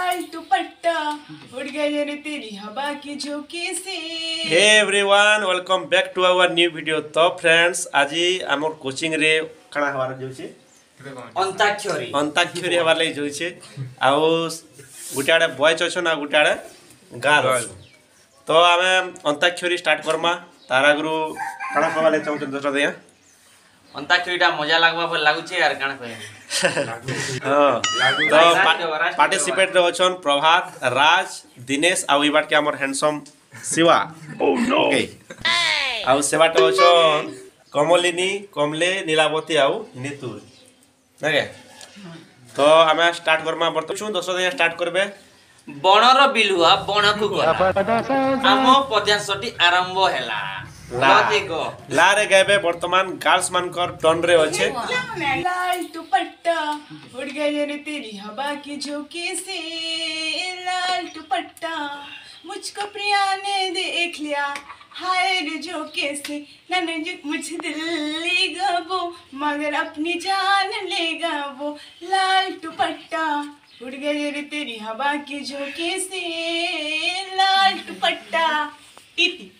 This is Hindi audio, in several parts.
लाल दुपट्टा उड़ गए रे तेरी हवा के झोंके से। Hey everyone welcome back to our new video तो फ्रेंड्स आज हमर कोचिंग रे खाना हवार जोछे অন্তাক্ষরী অন্তাক্ষরী হবার লাগি যাইছে আউ গোটে আড়ে বয়েজ অছন আর গোটে আড়ে গার্লস তো আমি অন্তাক্ষরী স্টার্ট করমা তার আগরু কাଣା করবা লাগে চাহুছেন দশটা দিয়া অন্তা কিটা মজা লাগবা বলে লাগুছে আর কাণ কই তো পার্টিসিপেট রে অছন প্রভাত রাজ দিনেশ আউ ইবার কে আমার হ্যান্ডসম শিবা ও নো আউ সেবাটা অছন কমলিনী কমলে নীলাবতী আউ নিতু নাকি তো আমি স্টার্ট করমা বর্তমান দশ দিন স্টার্ট করবে বণর বিলুয়া বণকু গলা আম পঞ্চাশটি আরম্ভ হেলা না লারে গাইবে বর্তমান গার্লস मुझको प्रिया ने देख लिया। हाय जो कैसे नन्हे मुझे दिल लेगा वो मगर अपनी जान लेगा वो। लाल दुपट्टा उड़ गए रे तेरी हवा के झोंके से। लाल दुपट्टा। टीटी।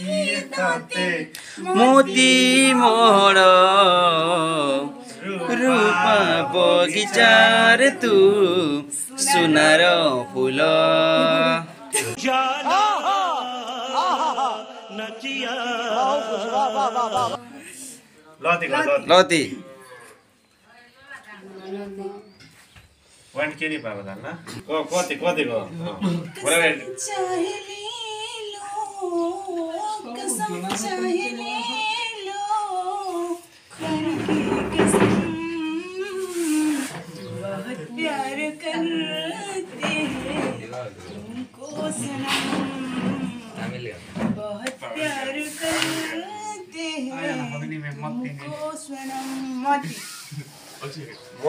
गीत मोती मोड। रूप बगिचार तु सुनार फुल। आहा आहा नाचिया लाती कति कति Oh, I'm oh, oh, oh, oh,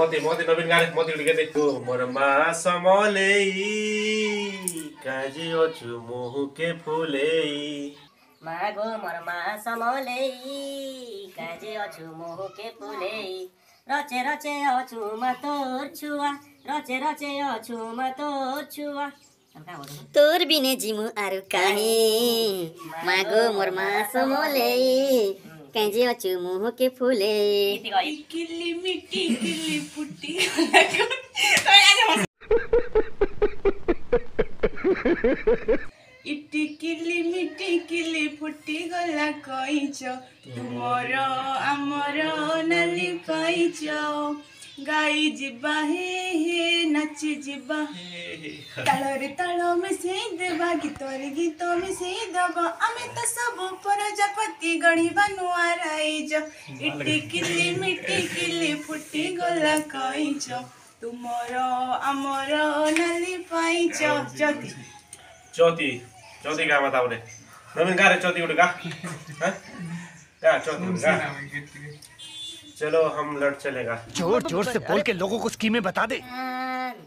मोती मोती नवीन गाने मोती लिखे तू मोर मा समलेई काजी अछु मुहु के फुलेई। मागो मोर मा समलेई काजे अछु मोहके फुलेई। रचे रचे अछु म तोर छुआ रचे रचे अछु म तोर छुआ तोर बिने जिमु आरु काहे। मागो কেঁজে অচু মুহকে ফুলে। কিলি মিটি ফুটি গলা কইছ। তোমার আমার নালি পাইছ। गाई जिबा हे हे नचे जिबा तालोरे तालो में से देवा गीतों रे गीतों में से दबा आमे तो सब पर प्रजापति गणी बनुआ रही जो। इटी किली मिट्टी किली फुटी गोला कोई जो। तुमरो अमरो नली पाई जो। जति जति जति का बताओ ने नवीन का रे जति उड़ का हाँ? का जति उड़ का चलो हम लड़ चलेगा ज़ोर ज़ोर से बोल के लोगों को स्कीमें बता दे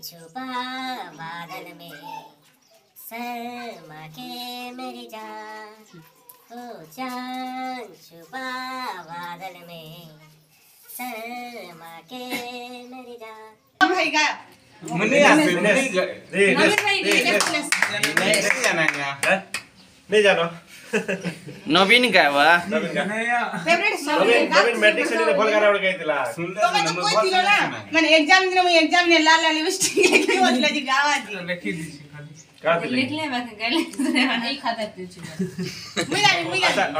छुपा बादल में शर्मा के मेरी जान ओ चाँद छुपा बादल में शर्मा के मेरी जान भाई हाँ? नहीं जानो नवीन काय बा ನವೀನ್ ಮ್ಯಾಟ್ರಿಕ್ಸ್ ಅಲ್ಲಿ ಬಲ್ಗಾರ ಅವಳಿಗೆ ಐತಿಲ್ಲ ಸುಳ್ಳು ನಮ್ಮ ನಾನು ಎಕ್ಸಾಮ್ ದಿನ ಎಕ್ಸಾಮ್ ಎಲ್ಲ ಅಲ್ಲಿ ಲಿಪ್ಸ್ಟಿಕ್ ಓದ್ಲದಿ ಗಾವಾದಿ লিখলে বাকি গেলে এই খাতা দিছি মুই জানি মুই জানি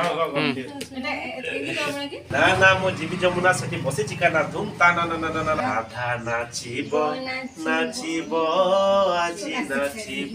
না না মো জীবি যমুনা সেটি বসে চিকা না ধুম তা না না না না না আধা নাচিব নাচিব আজি নাচিব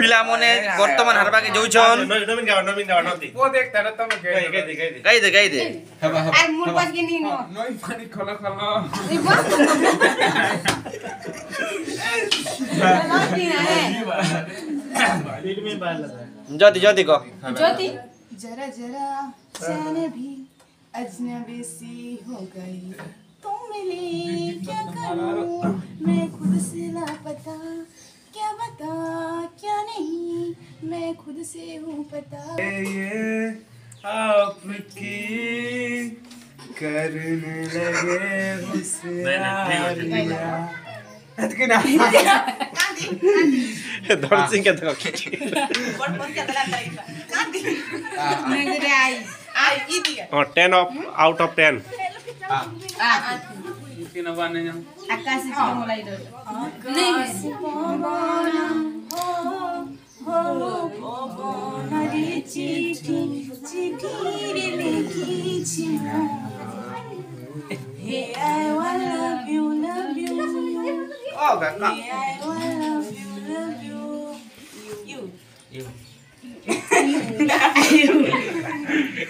ପିଲାମାନେ ବର୍ତ୍ତମାନ ହାରବାକେ ज्योति ज्योति को ज्योति जरा जरा जाने भी अजनबी सी हो गई। तुम मिली क्या करूँ? मैं खुद से लापता क्या बता क्या नहीं मैं खुद से हूँ पता। ये आपकी करने लगे होशियारियाँ अतके ना। धन सिंह के देखो मेरे आई। आई इडियट हाँ ten of out of ten किन बाने जा आकाश से मलाई दो হরে চিঠি চিঠিরে লিখিছি hey I love you love you hey I love you love you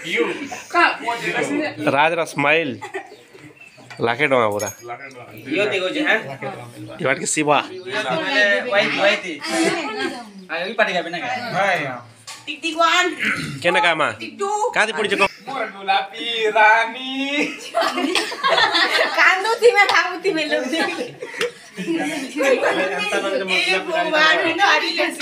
you Raj रा स्माइल লাখে টঙ্কা পুরা এবার কি শিবা কেন কাম কাঁদি পড়ছে গোলাপি রানী কান্দু থিবে খাবু থিবে লোক দেখলে এই ভগবান আড়ি গেছে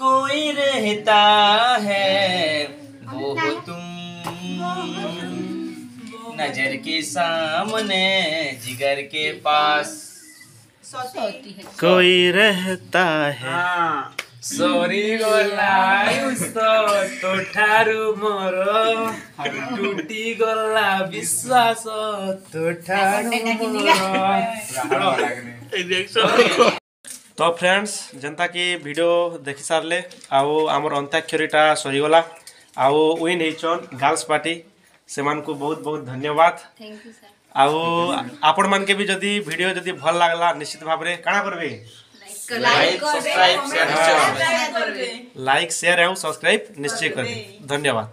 कोई रहता है वो हो तुम नज़र के सामने जिगर के पास कोई रहता है हाँ सॉरी गला उस्तो तो ठारू मोर टूटी गला विश्वास तो ठारू मोर তো ফ্রেন্ডস যেটাকি ভিডিও দেখি সারলে আমার অন্তাক্ষরীটা সরিগলা আইন হয়েছন গার্লস পার্টি সে বহুত বহুত ধন্যবাদ আউ আপন মানকে বি যদি ভিডিও যদি ভাল লাগলা নিশ্চিত ভাবে কানা করবে লাইক সেয়ার এবং সবসক্রাইব নিশ্চয় করবে ধন্যবাদ